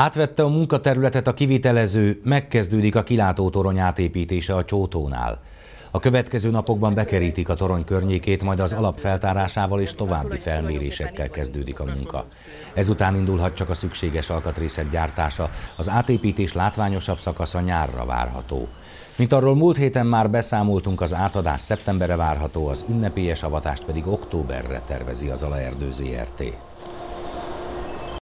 Átvette a munkaterületet a kivitelező, megkezdődik a kilátótorony átépítése a csótónál. A következő napokban bekerítik a torony környékét, majd az alapfeltárásával és további felmérésekkel kezdődik a munka. Ezután indulhat csak a szükséges alkatrészek gyártása, az átépítés látványosabb szakasza nyárra várható. Mint arról múlt héten már beszámoltunk, az átadás szeptemberre várható, az ünnepélyes avatást pedig októberre tervezi az Alaerdő ZRT.